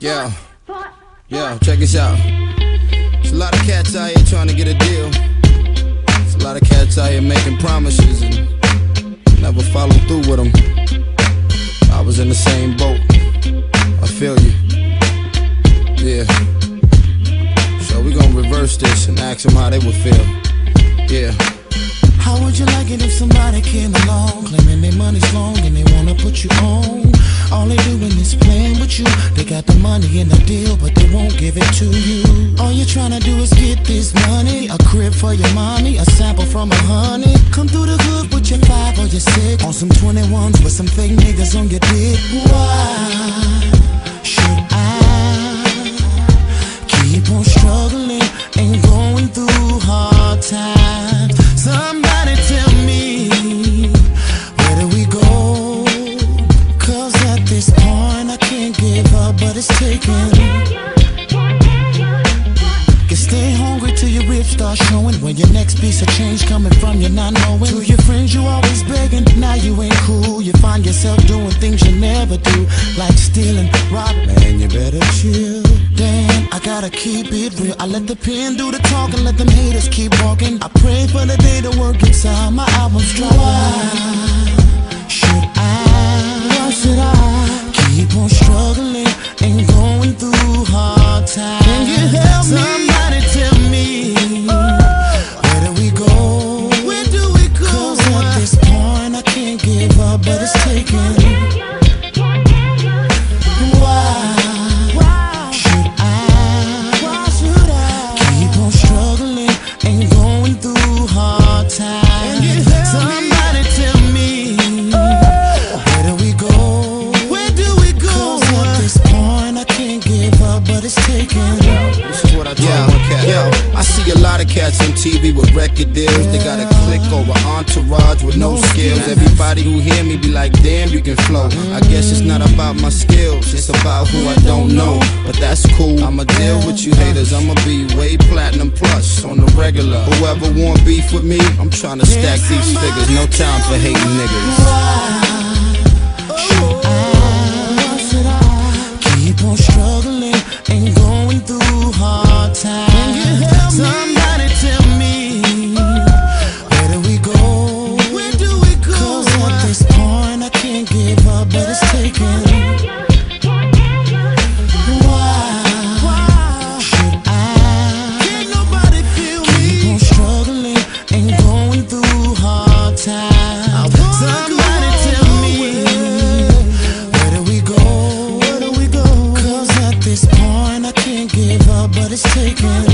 Yeah, yeah, check this out. There's a lot of cats out here trying to get a deal. There's a lot of cats out here making promises and never follow through with them. I was in the same boat. I feel you. Yeah. So we gonna reverse this and ask them how they would feel. Yeah. How would you like it if somebody came along claiming their money's long and they wanna put you on? All they doing is playing with you. They got the money in the deal, but they won't give it to you. All you're trying to do is get this money, a crib for your mommy, a sample from a honey. Come through the hood with your five or your six on some 21s with some fake niggas on your dick. Why When your next piece of change coming from you not knowing. To your friends you always begging, now you ain't cool. You find yourself doing things you never do, like stealing, robbing. Man, you better chill. Damn, I gotta keep it real. I let the pen do the talking, let them haters keep walking. I pray for the day to work out, my album's dropping. Why should I? Why should I keep on struggling and going through hard times? Can you help me? Cats on TV with record deals. They got a click over entourage with no skills. Everybody who hear me be like, damn, you can flow. I guess it's not about my skills, it's about who I don't know. But that's cool. I'ma deal with you haters. I'ma be way platinum plus on the regular. Whoever want beef with me, I'm trying to stack these figures. No time for hating niggas. But it's taking. Why should I? Can't nobody feel keep on struggling and going through hard times? Somebody tell me. Where do we go? Where do we go? Cause at this point I can't give up, but it's taking.